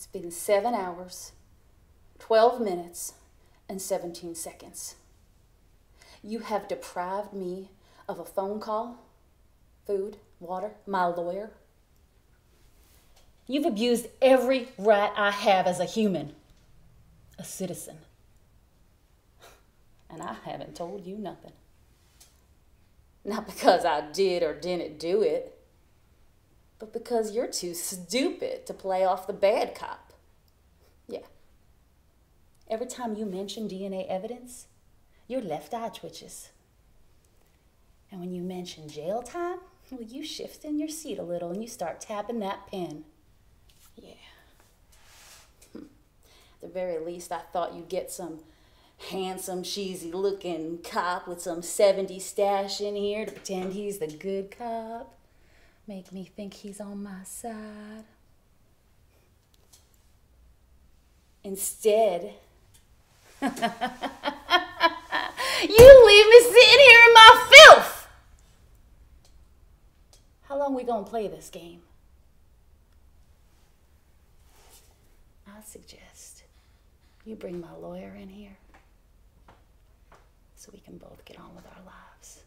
It's been seven hours, 12 minutes, and 17 seconds. You have deprived me of a phone call, food, water, my lawyer. You've abused every right I have as a human, a citizen. And I haven't told you nothing. Not because I did or didn't do it, but because you're too stupid to play off the bad cop. Yeah. Every time you mention DNA evidence, your left eye twitches. And when you mention jail time, well, you shift in your seat a little and you start tapping that pen. Yeah. Hmm. At the very least, I thought you'd get some handsome, cheesy looking cop with some 70 stash in here to pretend he's the good cop. Make me think he's on my side. Instead, you leave me sitting here in my filth. How long we gonna play this game? I suggest you bring my lawyer in here so we can both get on with our lives.